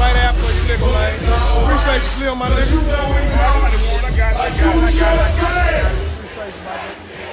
right after you, nigga, man. Appreciate you, Slim, my nigga. I got it, I got it, I got it. Appreciate you, my nigga.